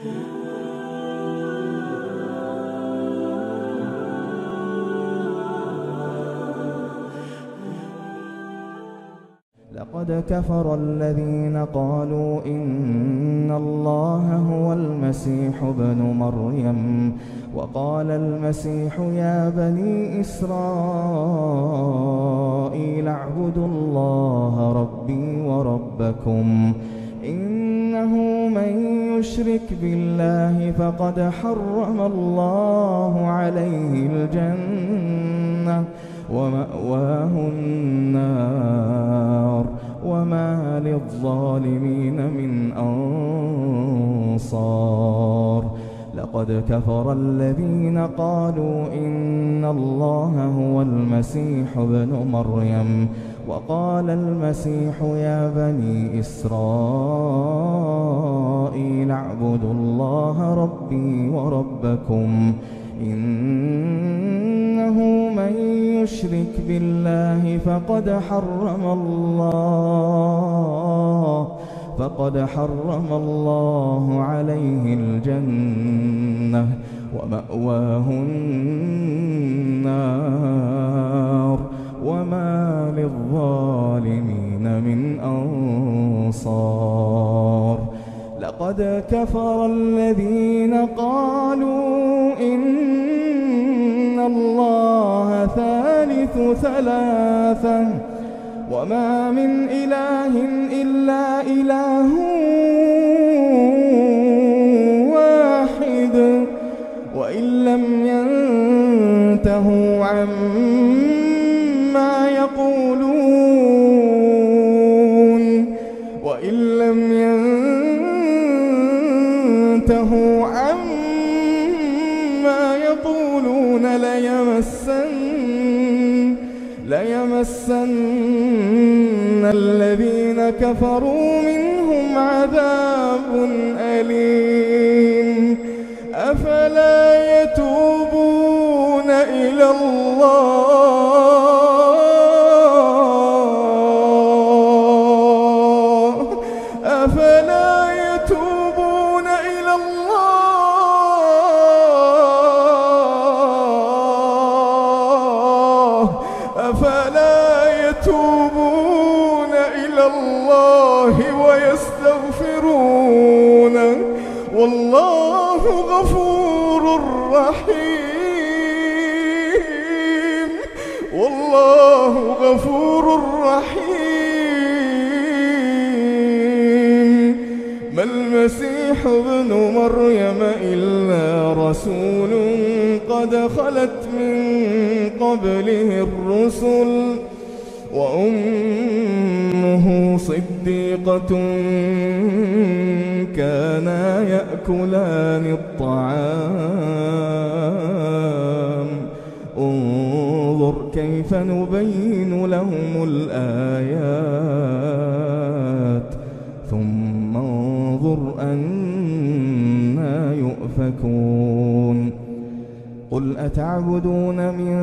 لقد كفر الذين قالوا إن الله هو المسيح ابن مريم وقال المسيح يا بني إسرائيل اعبدوا الله ربي وربكم إنه من يشرك بالله فقد حرم الله عليه الجنة ومأواه النار وما للظالمين من أنصار. لقد كفر الذين قالوا إن الله هو المسيح ابن مريم وقال المسيح يا بني إسرائيل اعبدوا الله ربي وربكم إنه من يشرك بالله فقد حرم الله فقد حرم الله عليه الجنة ومأواه النار وما للظالمين من أنصار. لقد كفر الذين قالوا إن الله ثالث ثلاثة وما من إله إلا إله ينتهوا عما يقولون ليمسن ليمسن الذين كفروا منهم عذاب أليم. أفلا يتوبون إلى الله ويستغفرون؟ والله غفور رحيم. والله غفور رحيم. المسيح ابن مريم إلا رسول قد خلت من قبله الرسل وأمه صديقة كانا يأكلان الطعام. انظر كيف نبين لهم الآيات. قل أتعبدون من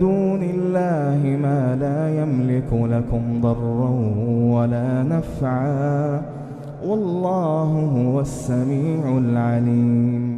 دون الله ما لا يملك لكم ضرا ولا نفعا والله هو السميع العليم.